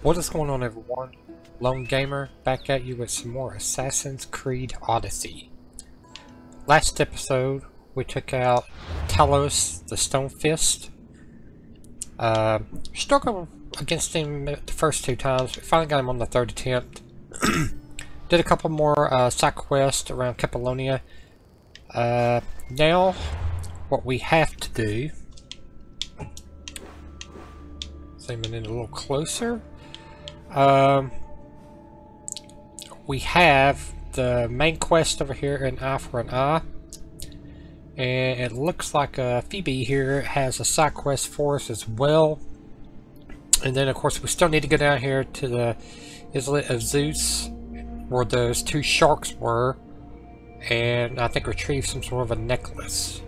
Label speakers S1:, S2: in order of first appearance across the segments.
S1: What is going on everyone? Lone Gamer back at you with some more Assassin's Creed Odyssey. Last episode we took out Talos the Stone Fist. Uh, struggled against him the first two times. We finally got him on the third attempt. Did a couple more uh, side quests around Capolonia. Uh, now, what we have to do... Zooming in a little closer. Um, we have the main quest over here in Eye for an Eye. And it looks like uh, Phoebe here has a side quest for us as well. And then, of course, we still need to go down here to the Islet of Zeus, where those two sharks were, and I think retrieve some sort of a necklace,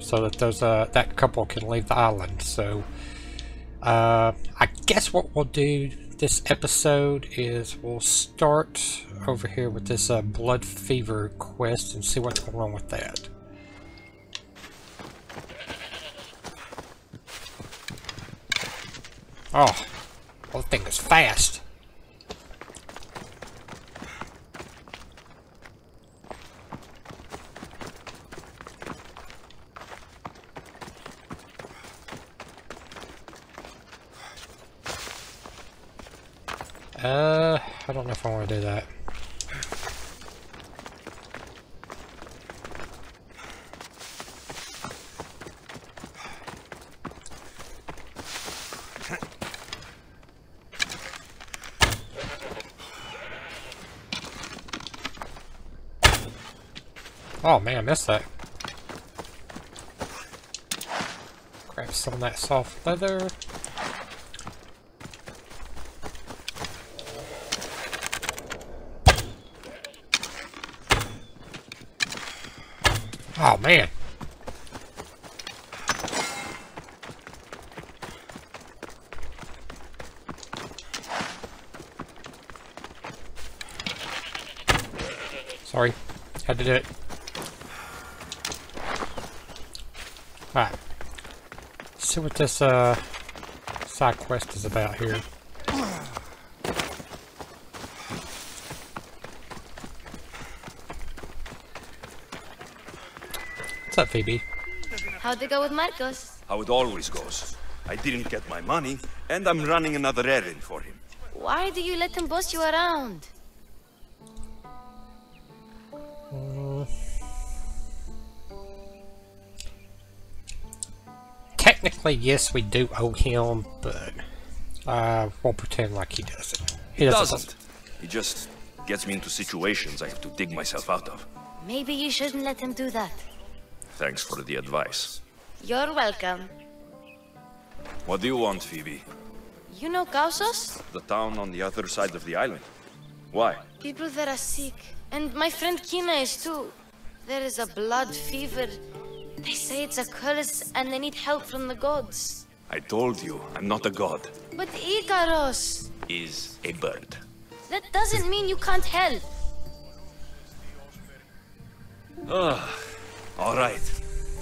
S1: so that those uh, that couple can leave the island. So, uh, I guess what we'll do this episode is we'll start over here with this uh, blood fever quest and see what's going on with that. Oh, well, the thing is fast. Uh, I don't know if I want to do that. Oh man, I missed that. Grab some of that soft leather. Oh man. Sorry, had to do it. Alright. See what this uh side quest is about here. What's up, Phoebe?
S2: How'd it go with Marcos?
S3: How it always goes. I didn't get my money, and I'm running another errand for him.
S2: Why do you let him boss you around?
S1: Technically, yes, we do owe him, but uh, won't pretend like he doesn't. He
S3: He
S1: doesn't.
S3: doesn't. He just gets me into situations I have to dig myself out of.
S2: Maybe you shouldn't let him do that.
S3: Thanks for the advice.
S2: You're welcome.
S3: What do you want, Phoebe?
S2: You know Kausos?
S3: The town on the other side of the island. Why?
S2: People there are sick. And my friend Kina is too. There is a blood fever. They say it's a curse and they need help from the gods.
S3: I told you, I'm not a god.
S2: But Ikaros!
S3: Is a bird.
S2: That doesn't mean you can't help.
S3: Ugh. All right.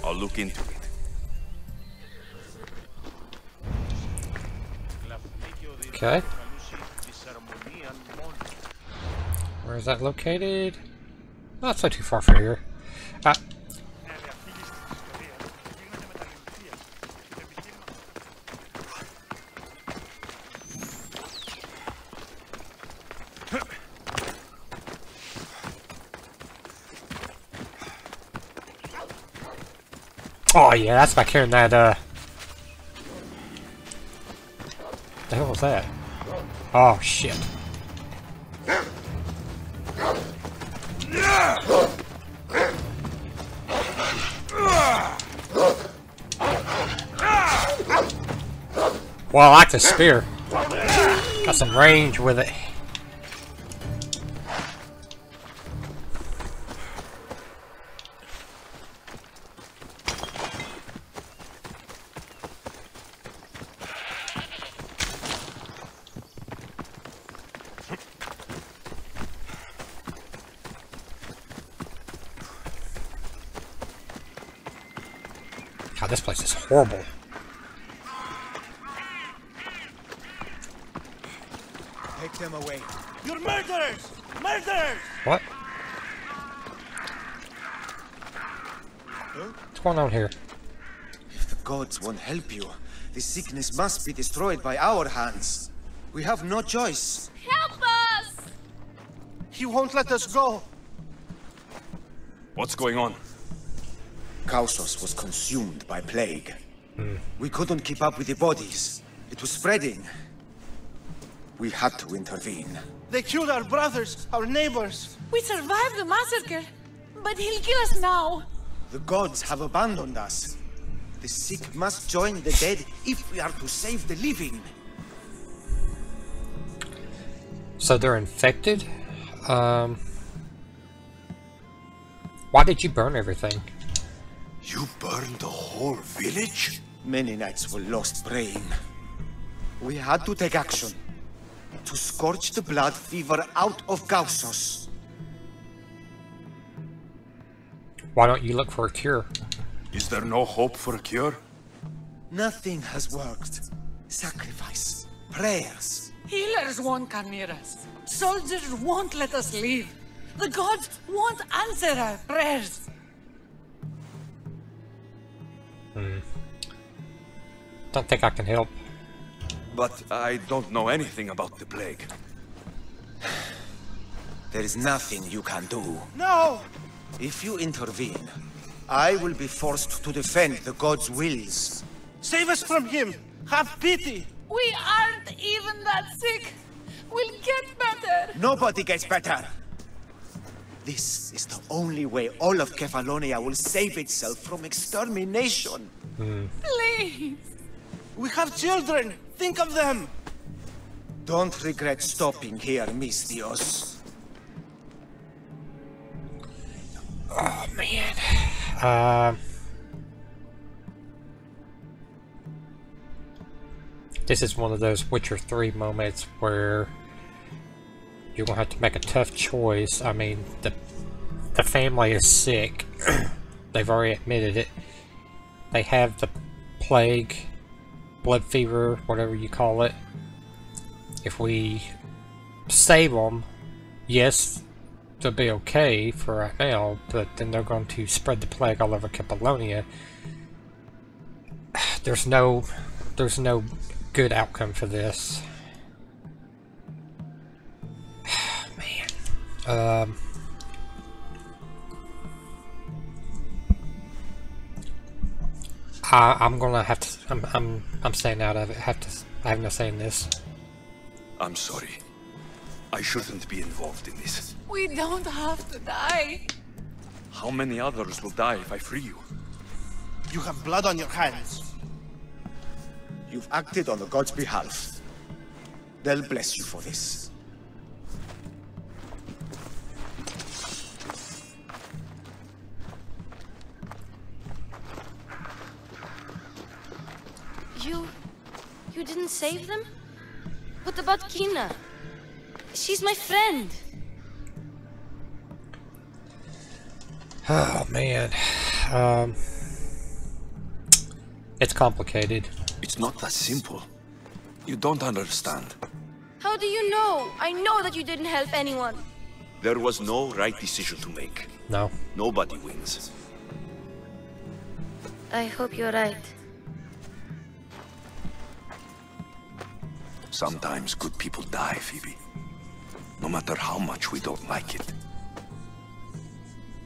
S3: I'll look into it.
S1: Okay. Where is that located? Not so too far from here. Uh, Oh yeah, that's back here in that uh the hell was that? Oh shit. Well, I like the spear. Got some range with it. Horrible.
S4: Take them away.
S5: You're murderers! Murderers!
S1: What? What's going on here?
S4: If the gods won't help you, the sickness must be destroyed by our hands. We have no choice.
S6: Help us!
S5: He won't let us go.
S3: What's going on?
S4: Kausos was consumed by plague. We couldn't keep up with the bodies. It was spreading. We had to intervene.
S5: They killed our brothers, our neighbors.
S6: We survived the massacre, but he'll kill us now.
S4: The gods have abandoned us. The sick must join the dead if we are to save the living.
S1: So they're infected? Um... Why did you burn everything?
S3: You burned the whole village?
S4: Many nights were lost praying. We had to take action. To scorch the blood fever out of Kausos.
S1: Why don't you look for a cure?
S3: Is there no hope for a cure?
S4: Nothing has worked. Sacrifice. Prayers.
S6: Healers won't come near us. Soldiers won't let us leave. The gods won't answer our prayers. Hmm.
S1: Don't think I can help.
S3: But I don't know anything about the plague.
S4: There is nothing you can do.
S5: No!
S4: If you intervene, I will be forced to defend the gods' wills.
S5: Save us from him! Have pity!
S6: We aren't even that sick. We'll get better.
S4: Nobody gets better. This is the only way all of Kefalonia will save itself from extermination.
S6: Please.
S5: We have children! Think of them!
S4: Don't regret stopping here, Misthios.
S1: Oh man. Um. this is one of those Witcher 3 moments where you're gonna have to make a tough choice. I mean, the the family is sick. They've already admitted it. They have the plague, blood fever, whatever you call it. If we save them, yes, they'll be okay for right now, but then they're going to spread the plague all over Capolonia. There's no, there's no good outcome for this. Um, I, I'm gonna have to. I'm, I'm, I'm staying out of it. have to. I have no say in this.
S3: I'm sorry. I shouldn't be involved in this.
S6: We don't have to die.
S3: How many others will die if I free you?
S5: You have blood on your hands.
S4: You've acted on the gods' behalf. They'll bless you for this.
S2: You... you didn't save them? What about Kina? She's my friend.
S1: Oh man, um, it's complicated.
S3: It's not that simple. You don't understand.
S2: How do you know? I know that you didn't help anyone.
S3: There was no right decision to make.
S1: No.
S3: Nobody wins.
S2: I hope you're right.
S3: Sometimes good people die, Phoebe. No matter how much we don't like it.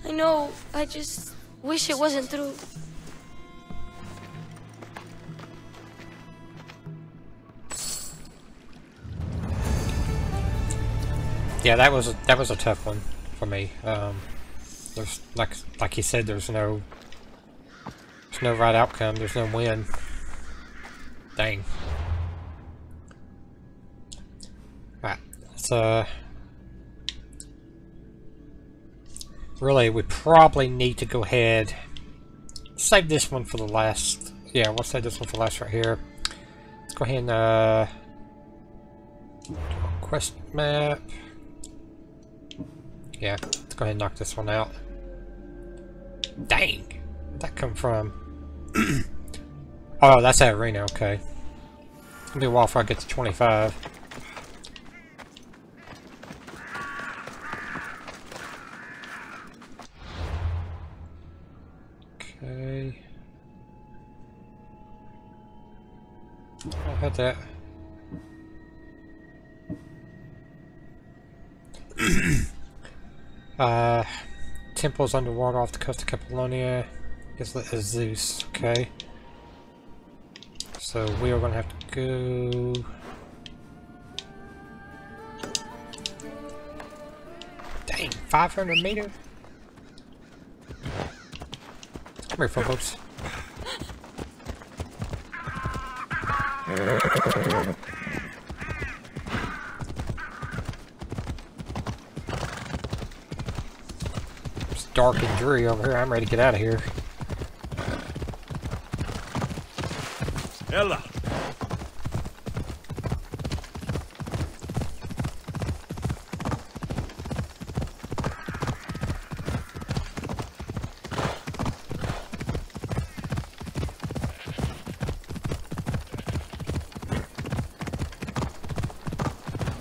S2: I know. I just wish it wasn't true.
S1: Yeah, that was a, that was a tough one for me. Um, there's like like he said, there's no there's no right outcome. There's no win. Dang. So really, we probably need to go ahead save this one for the last. Yeah, we'll save this one for last right here. Let's go ahead and uh, quest map. Yeah, let's go ahead and knock this one out. Dang! Where'd that come from? oh, that's that arena, okay. It'll be a while before I get to 25. Okay. I had that. uh, temples underwater off the coast of Capolonia Guess that is Zeus. Okay. So we are going to have to go... Dang, 500 meter? Here, folks. It's dark and dreary over here. I'm ready to get out of here.
S3: Ella!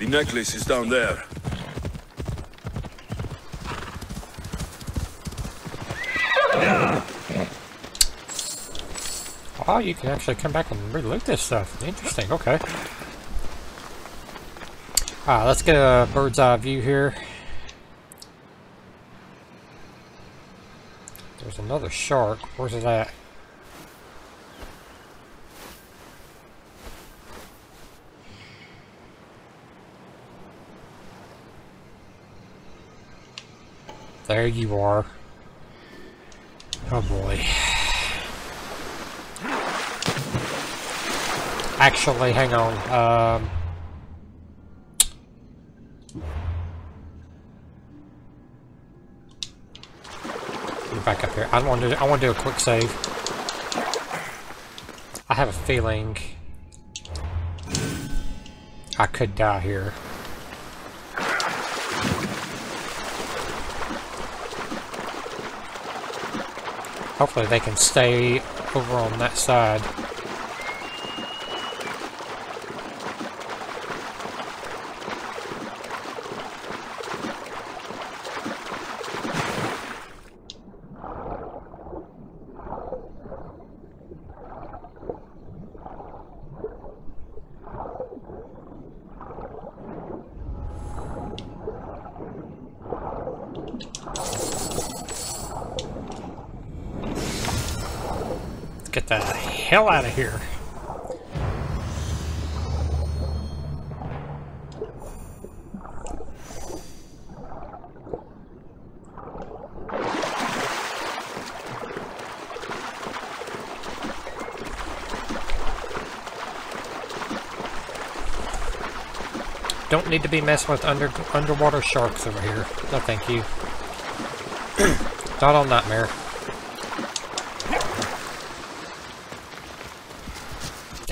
S3: Necklace is down there.
S1: Oh, you can actually come back and reloot this stuff. Interesting, okay. Alright, let's get a bird's eye view here. There's another shark. Where's it at? There you are. Oh boy. Actually, hang on. Um, get back up here. I want to. I want to do a quick save. I have a feeling I could die here. Hopefully they can stay over on that side. Let's get the hell out of here. Don't need to be messing with under underwater sharks over here. No, thank you. Not on Nightmare.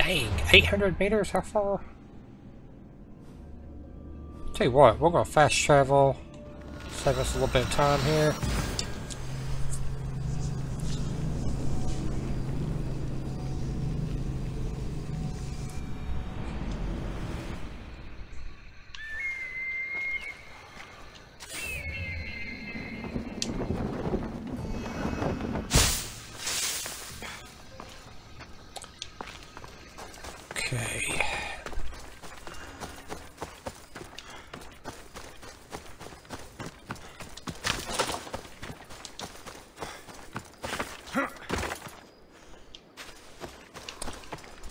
S1: Dang, 800 meters? How far? Tell you what, we're gonna fast travel. Save us a little bit of time here.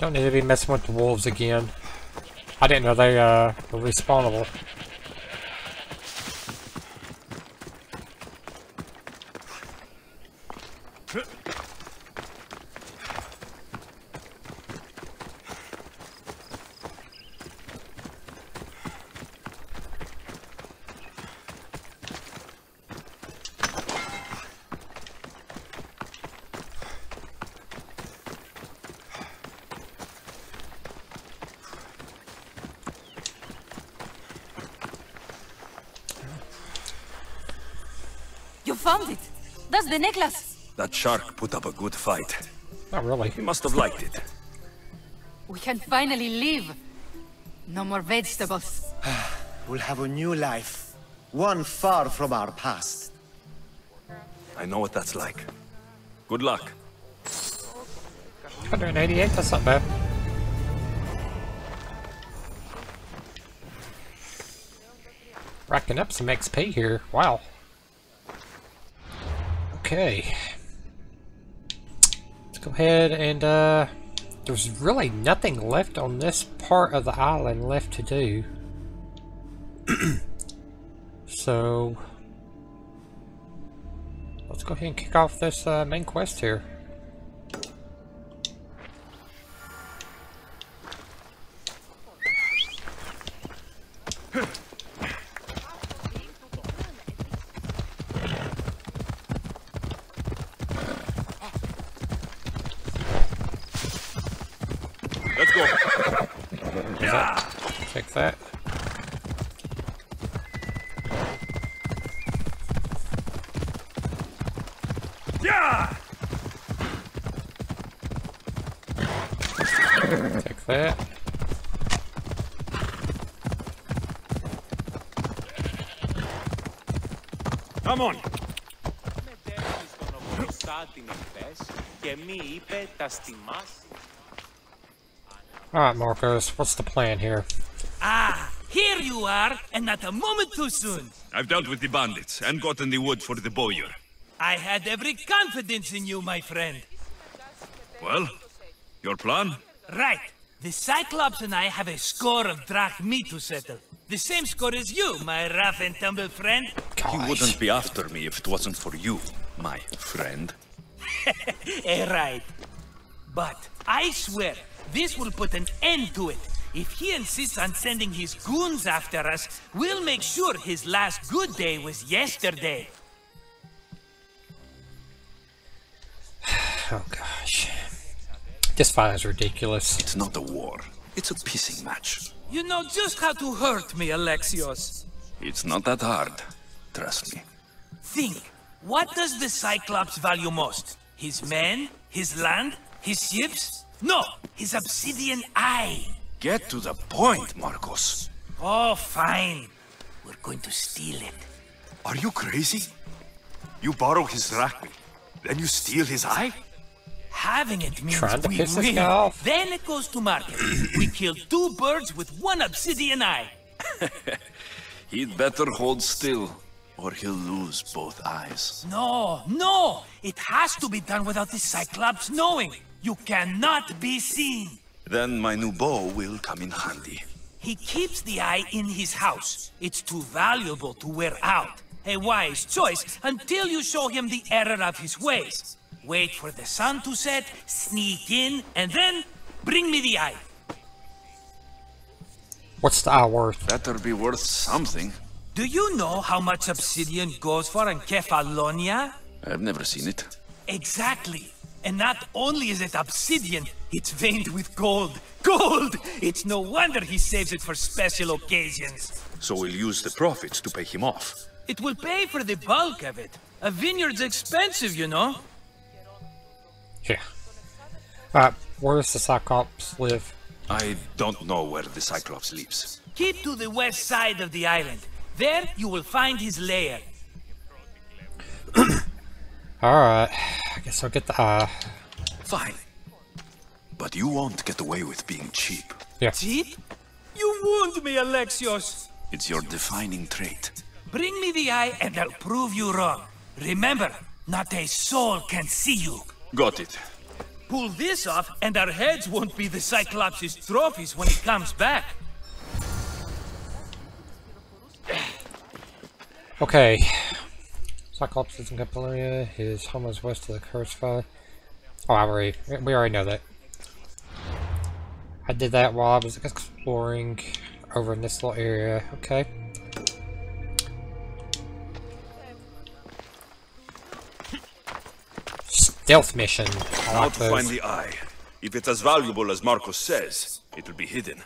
S1: Don't need to be messing with the wolves again. I didn't know they uh, were respawnable.
S3: Shark put up a good fight.
S1: Not really.
S3: He must have liked it.
S6: We can finally leave. No more vegetables.
S4: we'll have a new life. One far from our past.
S3: I know what that's like. Good luck.
S1: 188, that's not bad. Racking up some XP here. Wow. Okay. Ahead and, uh... There's really nothing left on this part of the island left to do. so... Let's go ahead and kick off this uh, main quest here.
S3: Let's go.
S1: Take that.
S3: Yeah!
S1: Take that.
S3: Come on.
S7: και μη είπε τα στιμάς
S1: Alright, Marcos, what's the plan here?
S8: Ah, here you are, and not a moment too soon.
S3: I've dealt with the bandits and gotten the wood for the bowyer.
S8: I had every confidence in you, my friend.
S3: Well, your plan?
S8: Right. The Cyclops and I have a score of drachmae to settle. The same score as you, my rough and tumble friend.
S3: He wouldn't be after me if it wasn't for you, my friend.
S8: Eh, right. But I swear, this will put an end to it. If he insists on sending his goons after us, we'll make sure his last good day was yesterday.
S1: Oh gosh. This fight is ridiculous.
S3: It's not a war. It's a pissing match.
S8: You know just how to hurt me, Alexios.
S3: It's not that hard. Trust me.
S8: Think, what does the Cyclops value most? His men? His land? His ships? No, his obsidian eye.
S3: Get to the point, Marcos.
S8: Oh, fine. We're going to steal it.
S3: Are you crazy? You borrow his drachma, then you steal his eye?
S8: Having it means
S1: Trying to
S8: we
S1: piss this
S8: win.
S1: off?
S8: Then it goes to market. we kill two birds with one obsidian eye.
S3: He'd better hold still, or he'll lose both eyes.
S8: No, no! It has to be done without the Cyclops knowing. You cannot be seen.
S3: Then my new bow will come in handy.
S8: He keeps the eye in his house. It's too valuable to wear out. A wise choice until you show him the error of his ways. Wait for the sun to set, sneak in, and then bring me the eye.
S1: What's the eye worth?
S3: Better be worth something.
S8: Do you know how much obsidian goes for in Kefalonia?
S3: I've never seen it.
S8: Exactly. And not only is it obsidian, it's veined with gold. Gold! It's no wonder he saves it for special occasions.
S3: So we'll use the profits to pay him off.
S8: It will pay for the bulk of it. A vineyard's expensive, you know.
S1: Yeah. Alright, where does the Cyclops live?
S3: I don't know where the Cyclops lives.
S8: Keep to the west side of the island. There you will find his lair.
S1: Alright, I guess I'll get the eye.
S3: Fine. But you won't get away with being cheap.
S1: Yeah.
S8: Cheap? You wound me, Alexios.
S3: It's your defining trait.
S8: Bring me the eye and I'll prove you wrong. Remember, not a soul can see you.
S3: Got it.
S8: Pull this off and our heads won't be the Cyclops' trophies when he comes back.
S1: Okay. Cyclops is in Capillaria. His home is west of the Curse Fire. Oh, I already, we already know that. I did that while I was exploring over in this little area. Okay. Stealth mission. I
S3: How
S1: like
S3: to find the eye. If it's as valuable as Marcos says, it will be hidden.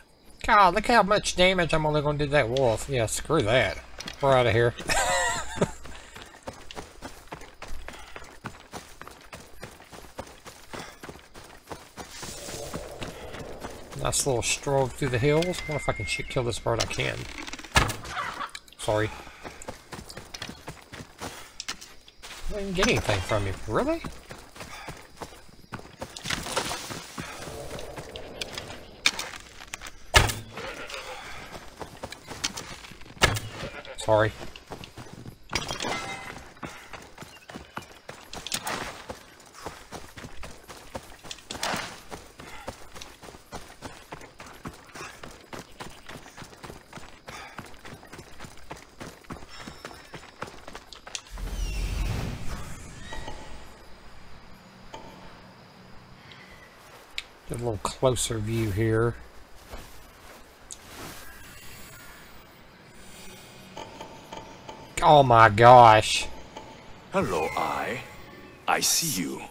S1: God, look how much damage I'm only going to do that wolf. Yeah, screw that. We're out of here. nice little stroll through the hills. Wonder if I can kill this bird. I can. Sorry. I didn't get anything from you. Really? Sorry. Get a little closer view here. Oh my gosh.
S3: Hello, I. I see you.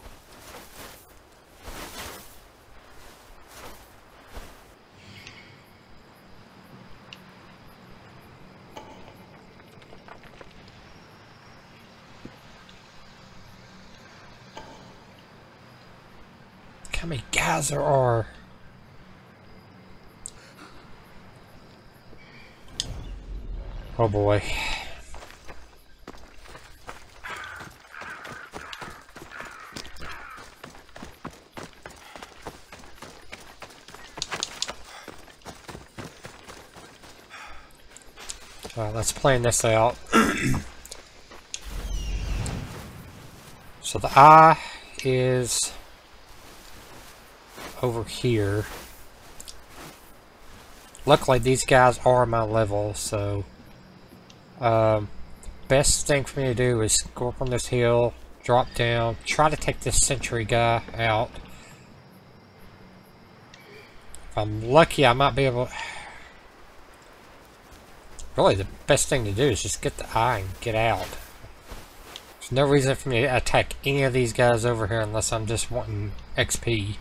S1: How many guys there are. Oh boy. Alright, let's plan this out. so the eye is over here. Luckily, these guys are my level, so um, best thing for me to do is go up on this hill, drop down, try to take this sentry guy out. If I'm lucky, I might be able. Really, the best thing to do is just get the eye and get out. There's no reason for me to attack any of these guys over here unless I'm just wanting XP.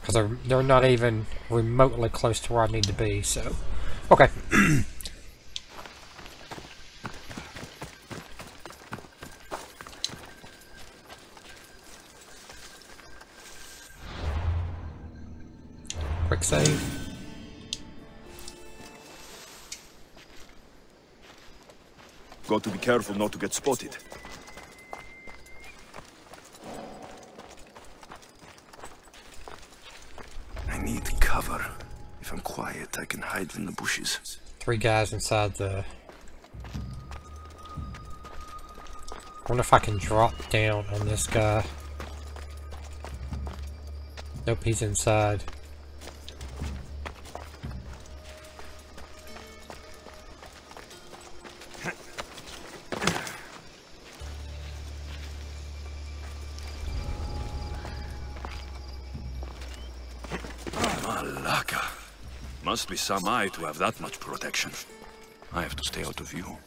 S1: Because they're, they're not even remotely close to where I need to be, so... Okay.
S3: careful not to get spotted. I need cover. If I'm quiet, I can hide in the bushes.
S1: Three guys inside the... wonder if I can drop down on this guy. Nope, he's inside.
S3: Be some eye to have that much protection. I have to stay out of view.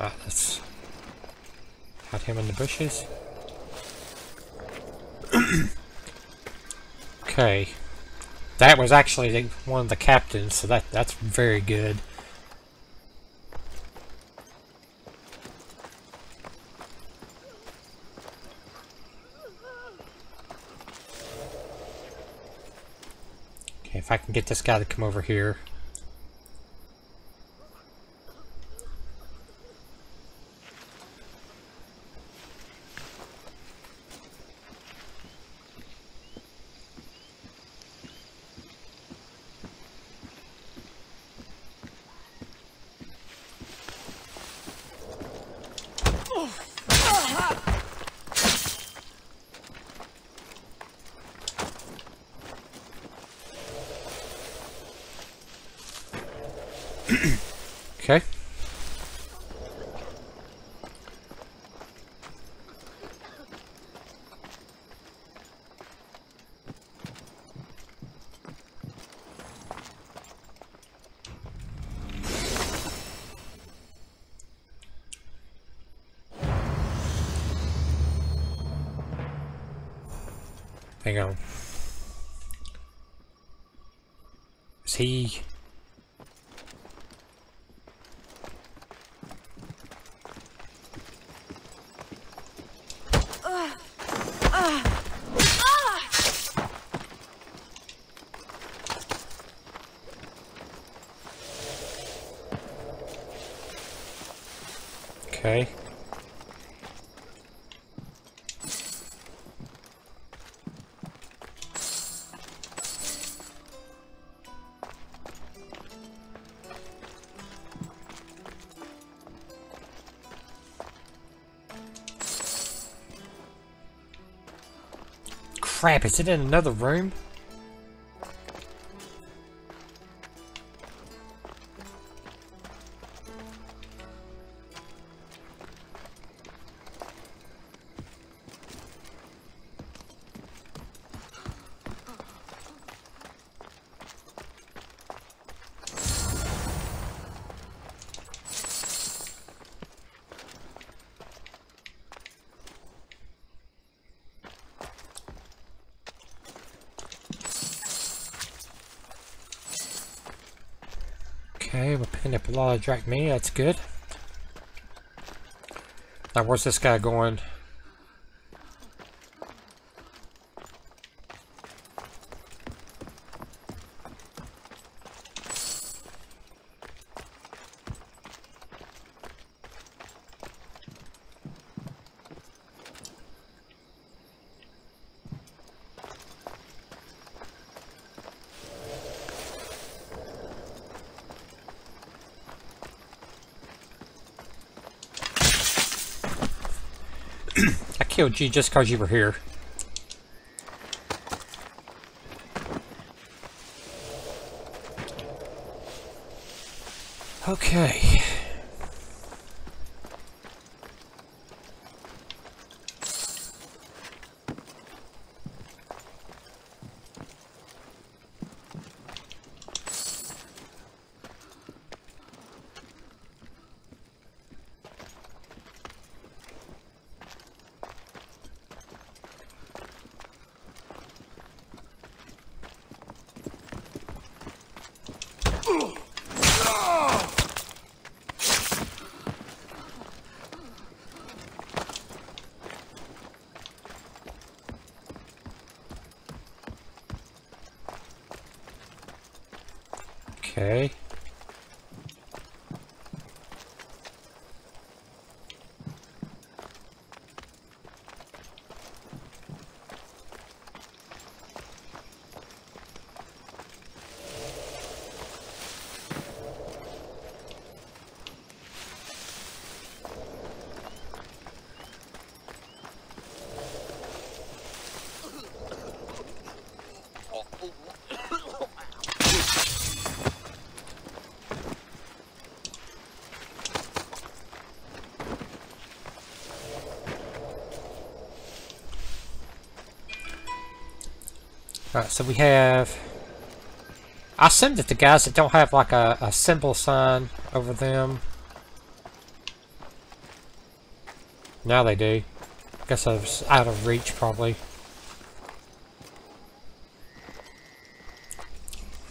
S1: Ah, let's hide him in the bushes. okay. That was actually one of the captains, so that that's very good. Okay, if I can get this guy to come over here. Okay. Hang on. Is he... crap, is it in another room? Lot of drachmae, that's good. Now where's this guy going? Killed you just because you were here. Okay. Okay. So we have... I assume that the guys that don't have like a, a symbol sign over them... Now they do. I Guess I was out of reach probably.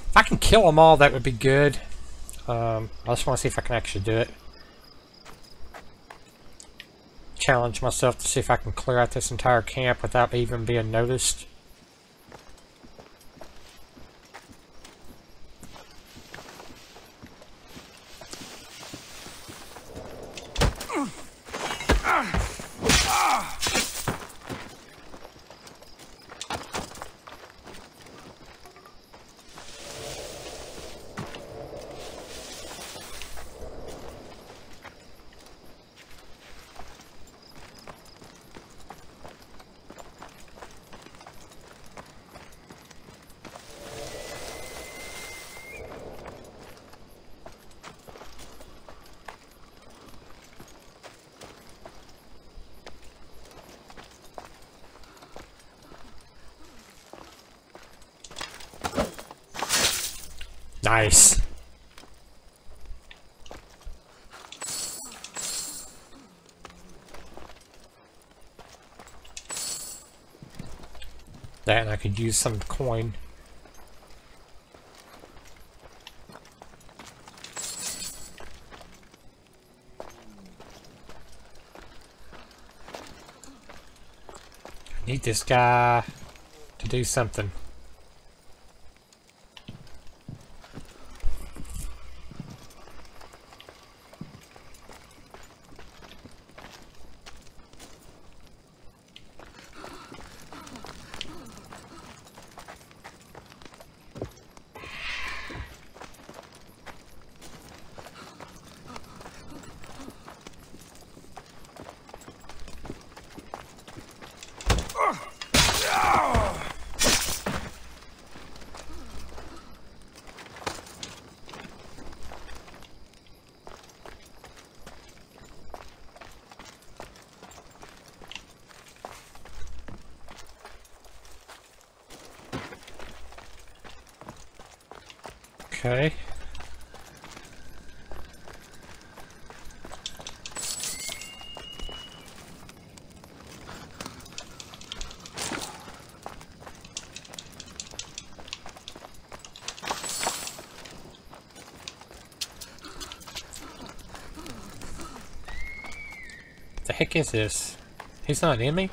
S1: If I can kill them all, that would be good. Um, I just want to see if I can actually do it. Challenge myself to see if I can clear out this entire camp without even being noticed. Nice. That and I could use some coin. I need this guy to do something. Is this? He's not an me?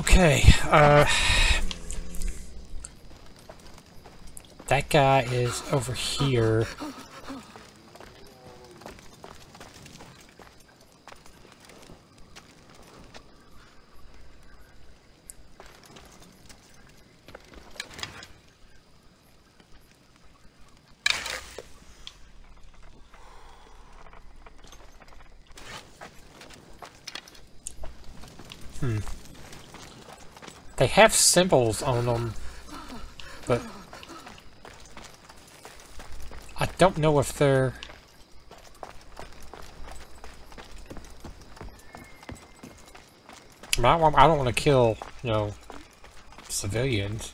S1: Okay, uh... That guy is over here. Have symbols on them, but I don't know if they're... I, don't- want to kill, you know, civilians.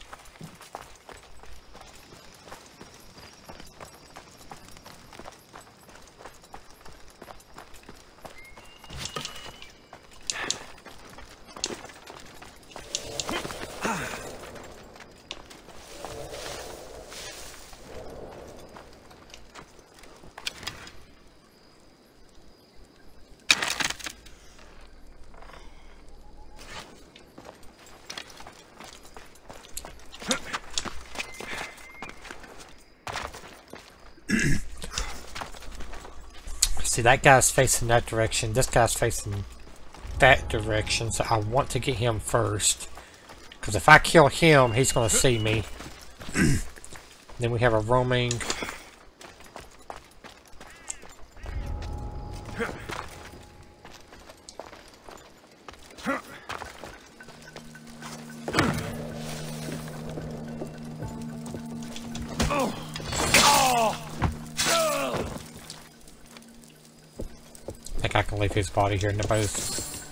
S1: See, that guy's facing that direction. This guy's facing that direction. So I want to get him first. Because if I kill him, he's going to see me. then we have a roaming... leave his body here. Nobody's...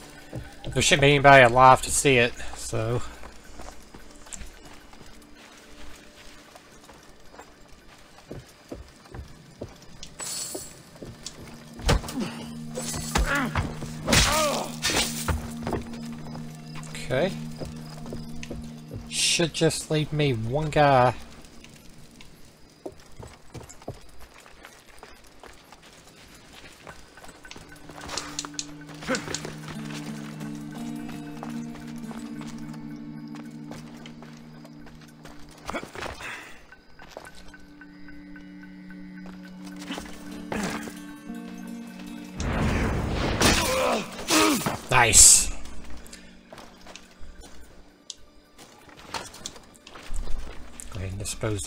S1: There shouldn't be anybody alive to see it, so... Okay. Should just leave me one guy.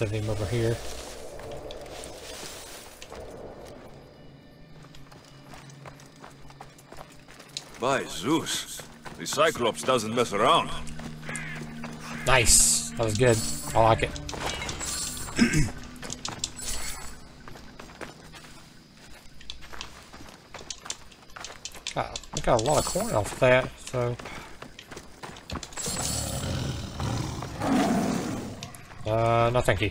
S1: Him over here.
S3: By Zeus, the Cyclops doesn't mess around.
S1: Nice. That was good. I like it. got, I got a lot of coin off that, so... Uh, no thank you.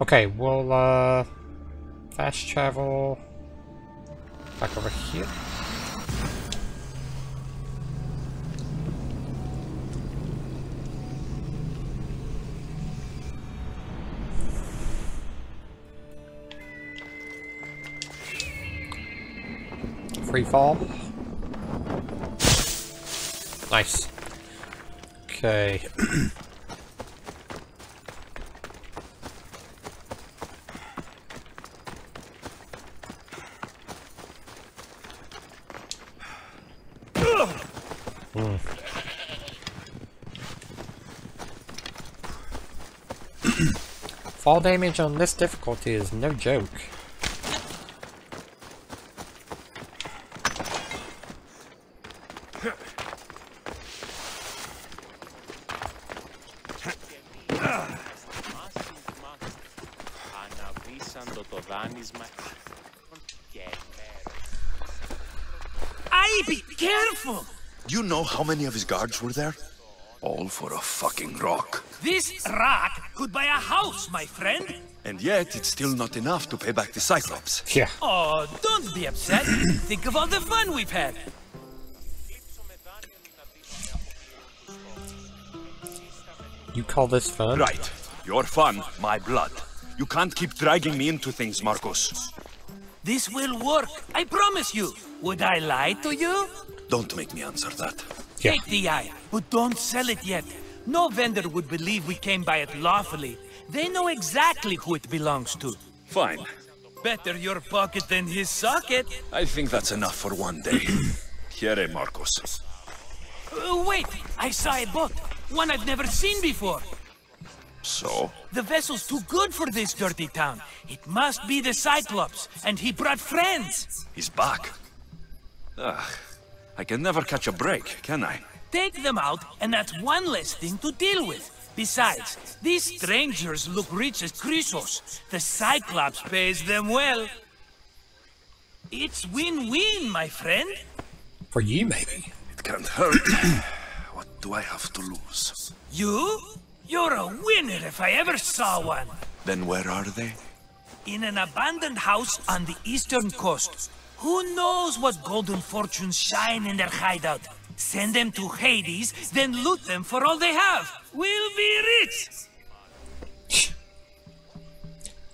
S1: Okay, we'll, uh, fast travel back over here. Free fall. Nice. Okay. Fall damage on this difficulty is no joke.
S3: How many of his guards were there? All for a fucking rock.
S8: This rock could buy a house, my friend.
S3: And yet, it's still not enough to pay back the Cyclops.
S1: Yeah.
S8: Oh, don't be upset. Think of all the fun we've had.
S1: You call this fun?
S3: Right. Your fun, my blood. You can't keep dragging me into things, Marcos.
S8: This will work, I promise you. Would I lie to you?
S3: Don't make me answer that.
S1: Yeah.
S8: Take the eye, but don't sell it yet. No vendor would believe we came by it lawfully. They know exactly who it belongs to.
S3: Fine.
S8: Better your pocket than his socket.
S3: I think that's enough for one day. Here, Marcos.
S8: Uh, wait, I saw a boat. One I've never seen before.
S3: So?
S8: The vessel's too good for this dirty town. It must be the Cyclops, and he brought friends.
S3: He's back. Ugh. I can never catch a break, can I?
S8: Take them out, and that's one less thing to deal with. Besides, these strangers look rich as Chrysos. The Cyclops pays them well. It's win-win, my friend.
S1: For you, maybe.
S3: It can't hurt. what do I have to lose?
S8: You? You're a winner if I ever saw one.
S3: Then where are they?
S8: In an abandoned house on the eastern coast. Who knows what golden fortunes shine in their hideout? Send them to Hades, then loot them for all they have. We'll be rich!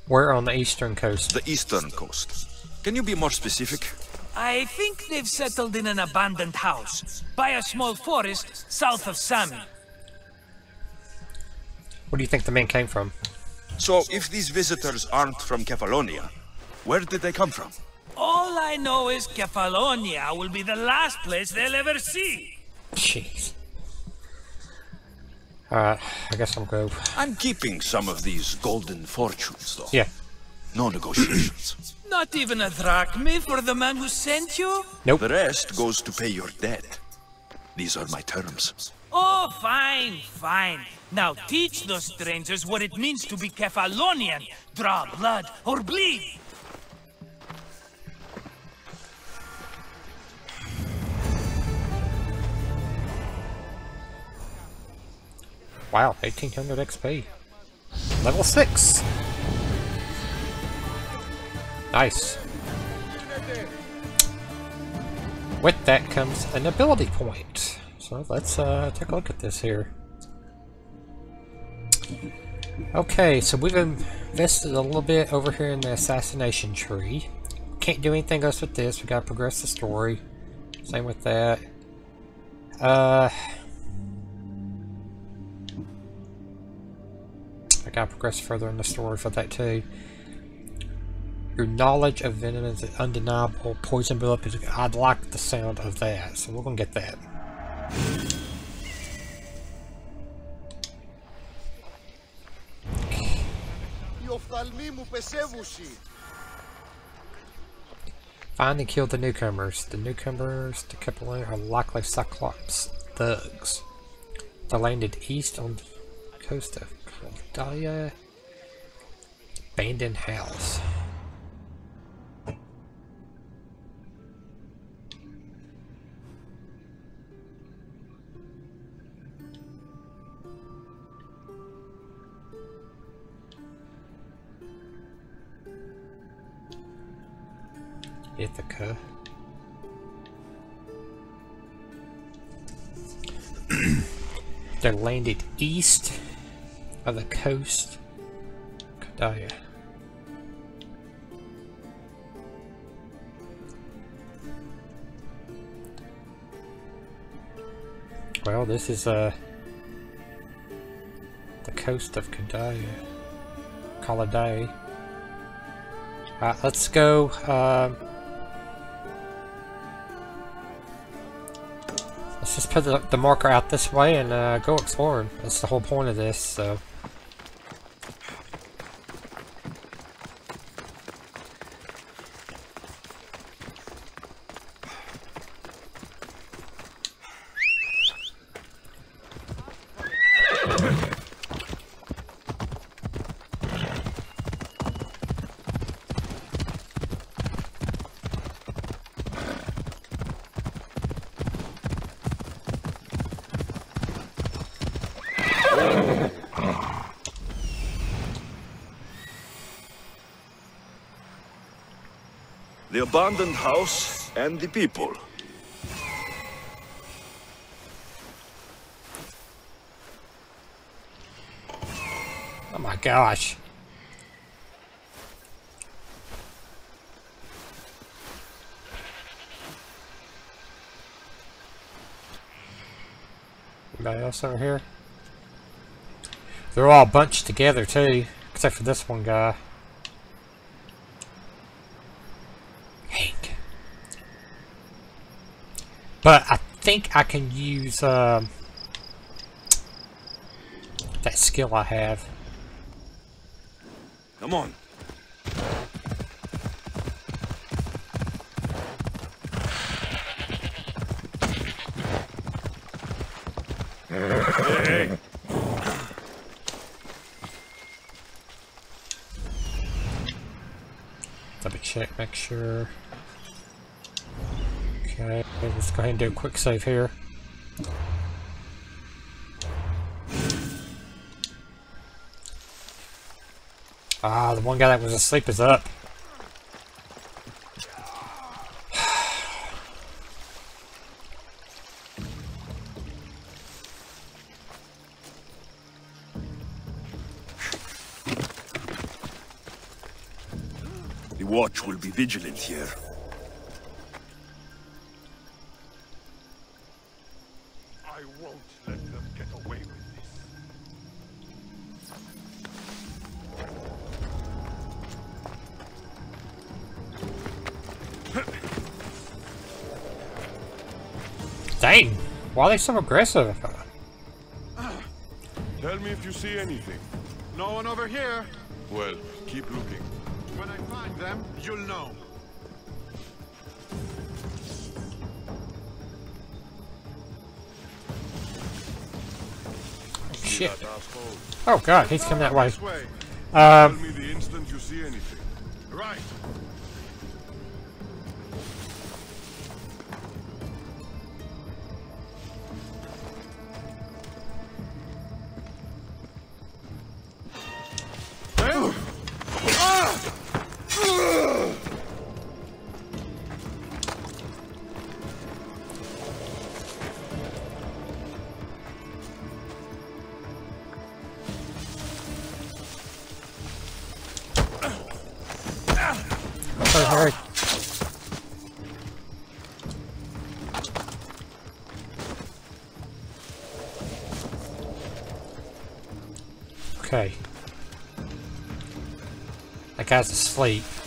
S1: Where on the eastern coast?
S3: The eastern coast. Can you be more specific?
S8: I think they've settled in an abandoned house, by a small forest south of Sami.
S1: Where do you think the man came from?
S3: So, if these visitors aren't from Kefalonia, where did they come from?
S8: All I know is Kefalonia will be the last place they'll ever see.
S1: Jeez. Alright, I guess I'm go.
S3: I'm keeping some of these golden fortunes, though.
S1: Yeah.
S3: No negotiations.
S8: Not even a drachme for the man who sent you?
S1: Nope.
S3: the rest goes to pay your debt. These are my terms.
S8: Oh, fine, fine. Now teach those strangers what it means to be Kefalonian. Draw blood or bleed.
S1: Wow, 1800 XP. Level 6! Nice. With that comes an ability point. So let's uh, take a look at this here. Okay, so we've invested a little bit over here in the assassination tree. Can't do anything else with this. We gotta progress the story. Same with that. Uh, think I progress further in the story for that too. Your knowledge of venom is undeniable. Poison buildup is. I like the sound of that, so we're gonna get that. Find and kill the newcomers. The newcomers to Kepler are likely Cyclops thugs. They landed east on the coast of Dahlia. Abandoned house. Ithaca. They landed east of the coast. Kadaya. Well, this is uh the coast of Kadaya. Kaladai. Alright, let's go. Um, let's just put the, the marker out this way and uh, go exploring. That's the whole point of this, so.
S3: The abandoned house and the people.
S1: Oh my gosh. Anybody else over here? They're all bunched together too, except for this one guy. But I think I can use um, that skill I have.
S3: Come on. Hey,
S1: Double check, make sure. Okay, let's go ahead and do a quick save here. Ah, the one guy that was asleep is up.
S3: The watch will be vigilant here.
S1: Why are they so aggressive?
S9: Tell me if you see anything. No one over here. Well, keep looking. When I find them, you'll know.
S1: Shit. Oh god, he's coming that way.
S9: This way. Tell
S1: Um,
S9: me the instant you see anything. Right.
S1: Ah! That guy's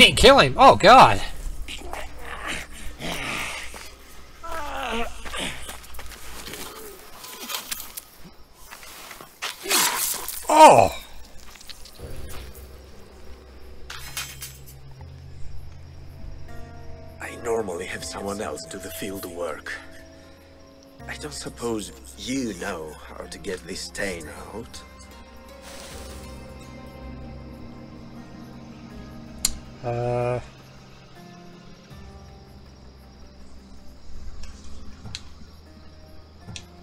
S1: didn't kill him! Oh god! Oh!
S10: I normally have someone else do the field work. I don't suppose you know how to get this stain out?
S1: Uh...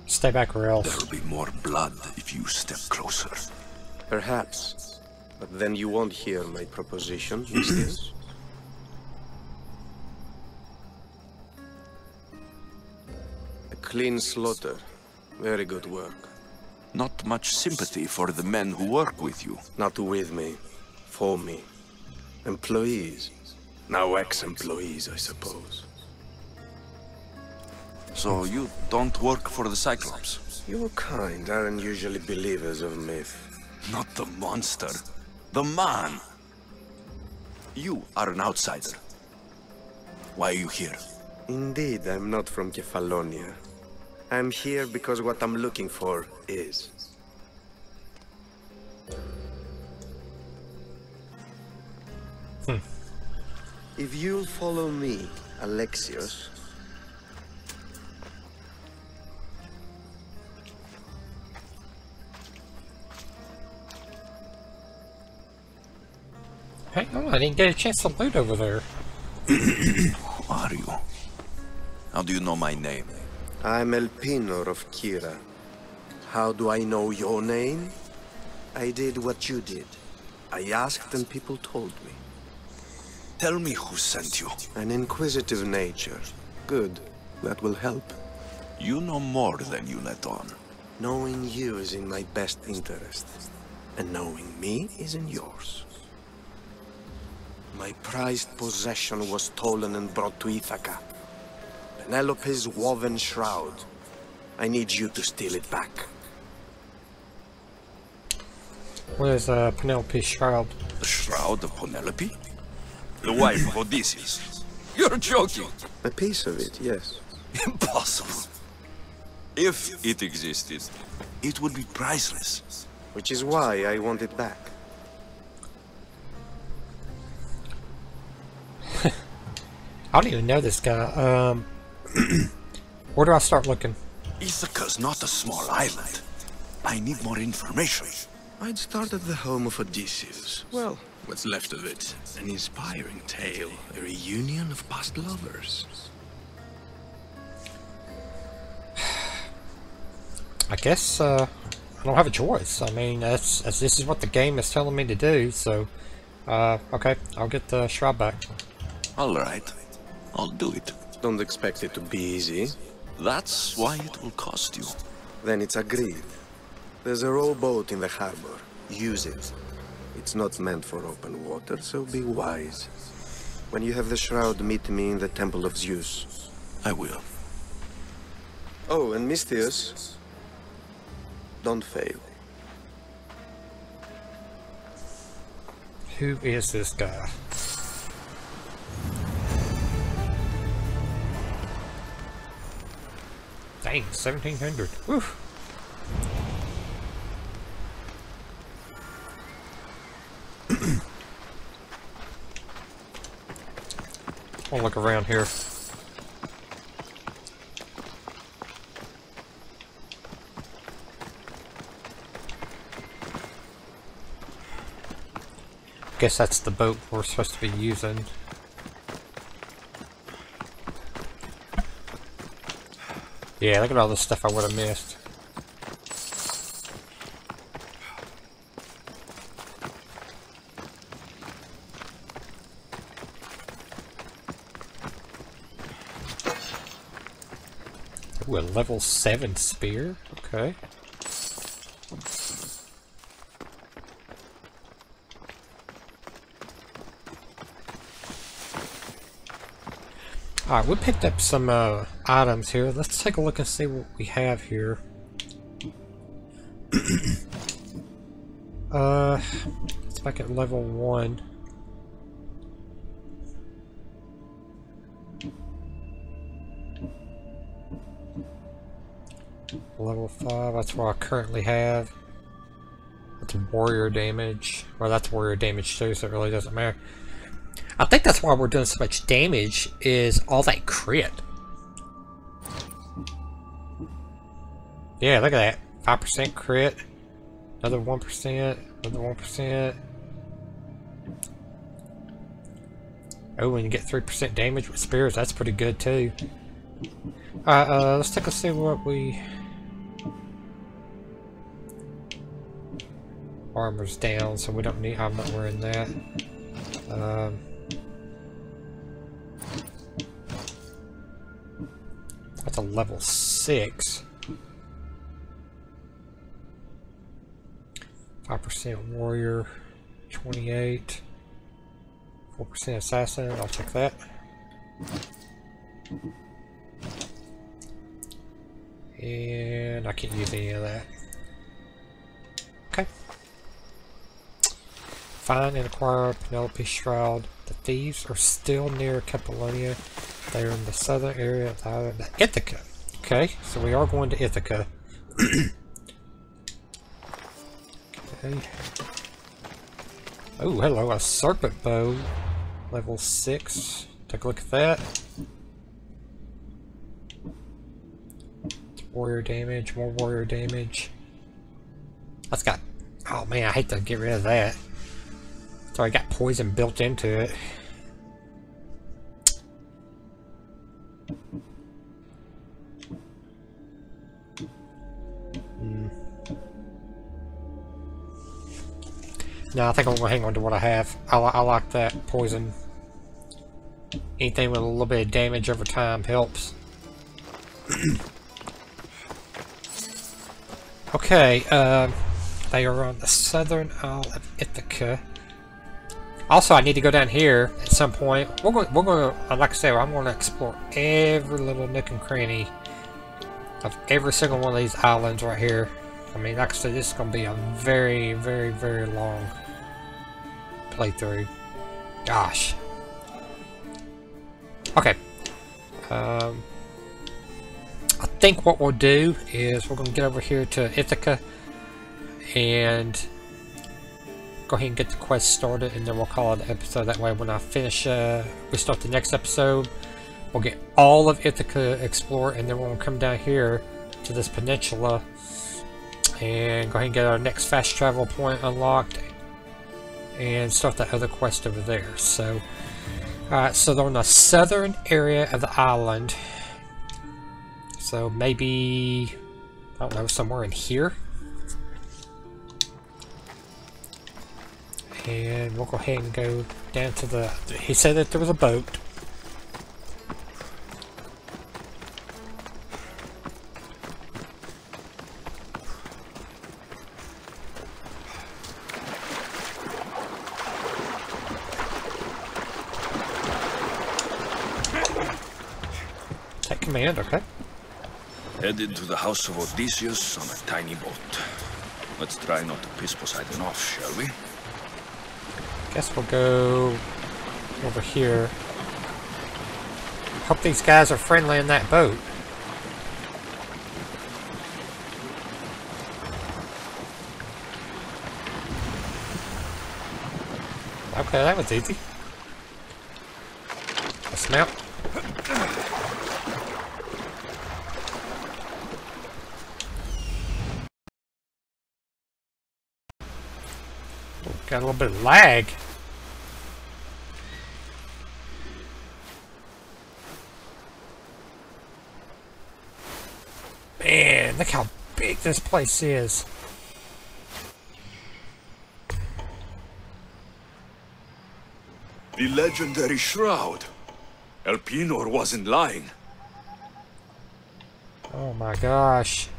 S1: Stay back or else.
S3: There'll be more blood if you step closer.
S10: Perhaps. But then you won't hear my proposition, Mistress. A clean slaughter. Very good work.
S3: Not much sympathy for the men who work with you.
S10: Not with me. For me. Employees. Now ex-employees, I suppose.
S3: So you don't work for the Cyclops?
S10: Your kind aren't usually believers of myth.
S3: Not the monster. The man. You are an outsider. Why are you here?
S10: Indeed, I'm not from Kefalonia. I'm here because what I'm looking for is. If you'll follow me, Alexios,
S1: Hang on, I didn't get a chance to loot over there.
S3: Who are you? How do you know my name?
S10: I'm Elpenor of Kirrha. How do I know your name? I did what you did. I asked and people told me.
S3: Tell me who sent you.
S10: An inquisitive nature. Good. That will help.
S3: You know more than you let on.
S10: Knowing you is in my best interest. And knowing me is in yours. My prized possession was stolen and brought to Ithaca. Penelope's woven shroud. I need you to steal it back.
S1: Where's uh, Penelope's shroud?
S3: The shroud of Penelope? The wife of Odysseus? You're joking!
S10: A piece of it, yes.
S3: Impossible. If it existed, it would be priceless.
S10: Which is why I want it back.
S1: I don't even know this guy. Um, where do I start looking?
S3: Ithaca's not a small island. I need more information.
S10: I'd start at the home of Odysseus. Well, what's left of it. An inspiring tale, a reunion of past lovers.
S1: I guess uh, I don't have a choice. I mean, that's, that's this is what the game is telling me to do. So, uh, okay, I'll get the shroud back.
S3: All right, I'll do it.
S10: Don't expect it to be easy.
S3: That's why it will cost you.
S10: Then it's agreed. There's a rowboat in the harbor. Use it. It's not meant for open water, so be wise. When you have the shroud, meet me in the Temple of Zeus.
S3: I will.
S10: Oh, and Misthios, don't fail.
S1: Who is this guy? Dang, 1700. Woo. I'll look around here. Guess that's the boat we're supposed to be using. Yeah, look at all the stuff I would have missed. Ooh, a level 7 spear? Okay. Alright, we picked up some uh, items here. Let's take a look and see what we have here. uh, it's back at level 1. Level 5, that's what I currently have. That's warrior damage. Well, that's warrior damage too, so it really doesn't matter. I think that's why we're doing so much damage, is all that crit. Yeah, look at that. 5% crit. Another 1%. Another 1%. Oh, and you get 3% damage with spears. That's pretty good, too. Alright, uh, let's take a see what we... Armor's down, so we don't need... I'm not wearing that. Um... That's a level 6. 5% warrior, 28, 4% assassin, I'll check that. And I can't use any of that. Find and acquire Penelope Shroud. The thieves are still near Kefalonia. They're in the southern area of the island. of Ithaca. Okay, so we are going to Ithaca. okay. Oh, hello, a serpent bow. Level 6. Take a look at that. Warrior damage, more warrior damage. That's got... Oh man, I hate to get rid of that. So I got poison built into it. Hmm. No, I think I'm gonna hang on to what I have. I, I like that poison. Anything with a little bit of damage over time helps. okay, uh, they are on the southern Isle of Ithaca. Also, I need to go down here at some point. We're going, we're going to, like I said, I'm going to explore every little nook and cranny of every single one of these islands right here. I mean, like I said, this is going to be a very, very, very long playthrough. Gosh. Okay. Um, I think what we'll do is we're going to get over here to Ithaca and go ahead and get the quest started and then we'll call it an episode. That way when I finish, uh, we start the next episode, we'll get all of Ithaca explored and then we'll come down here to this peninsula and go ahead and get our next fast travel point unlocked and start that other quest over there. So, alright, so they're on the southern area of the island. So maybe, I don't know, somewhere in here? And we'll go ahead and go down to the... He said that there was a boat. Take command, okay.
S3: Headed to the house of Odysseus on a tiny boat. Let's try not to piss Poseidon off, shall we?
S1: Guess we'll go over here. Hope these guys are friendly in that boat. Okay, that was easy. Dismount. Got a little bit of lag. Man, look how big this place is.
S3: The legendary shroud. Elpenor wasn't lying.
S1: Oh my gosh.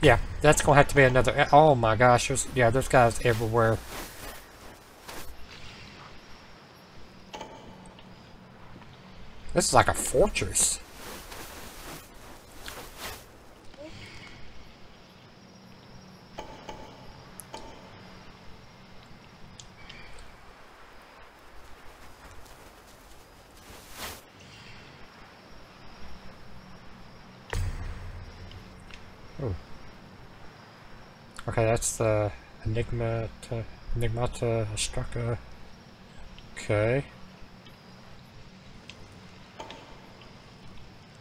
S1: Yeah, that's gonna have to be another. Oh my gosh, there's yeah, there's guys everywhere. This is like a fortress. Oh. Okay, that's the Enigma to Enigmata Straka. Okay.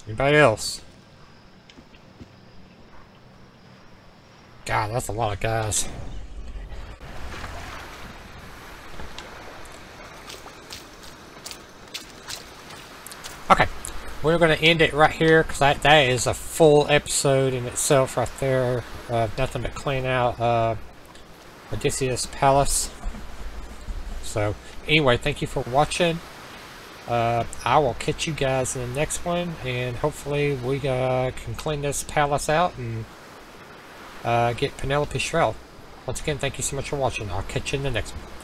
S1: Anybody else? God, that's a lot of guys. Okay, we're going to end it right here because that, that is a full episode in itself right there. Uh, nothing but clean out uh, Odysseus Palace. So, anyway, thank you for watching. Uh, I will catch you guys in the next one, and hopefully we uh, can clean this palace out and uh, get Penelope Shroud. Once again, thank you so much for watching. I'll catch you in the next one.